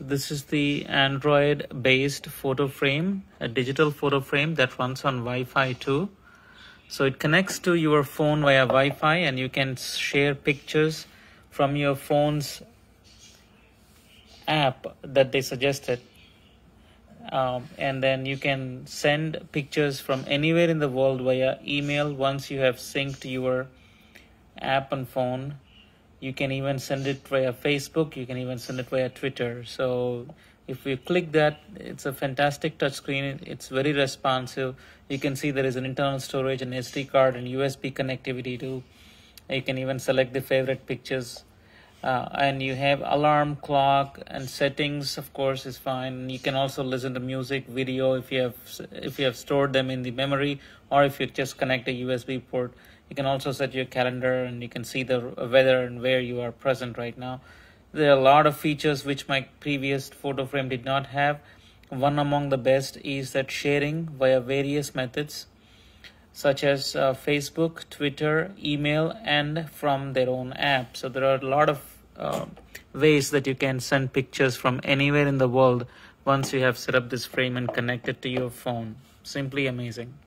So this is the Android based photo frame, a digital photo frame that runs on Wi-Fi too. So it connects to your phone via Wi-Fi and you can share pictures from your phone's app that they suggested. Um, and then you can send pictures from anywhere in the world via email once you have synced your app and phone you can even send it via facebook you can even send it via twitter. So if you click that it's a fantastic touchscreen it's very responsive. You can see there is an internal storage and sd card and usb connectivity too. You can even select the favorite pictures uh, and you have alarm clock and settings of course is fine. You can also listen to music video if you have if you have stored them in the memory or if you just connect a usb port. You can also set your calendar and you can see the weather and where you are present right now. There are a lot of features which my previous photo frame did not have. One among the best is that sharing via various methods such as uh, Facebook, Twitter, email, and from their own app. So there are a lot of uh, ways that you can send pictures from anywhere in the world once you have set up this frame and connected to your phone. Simply amazing.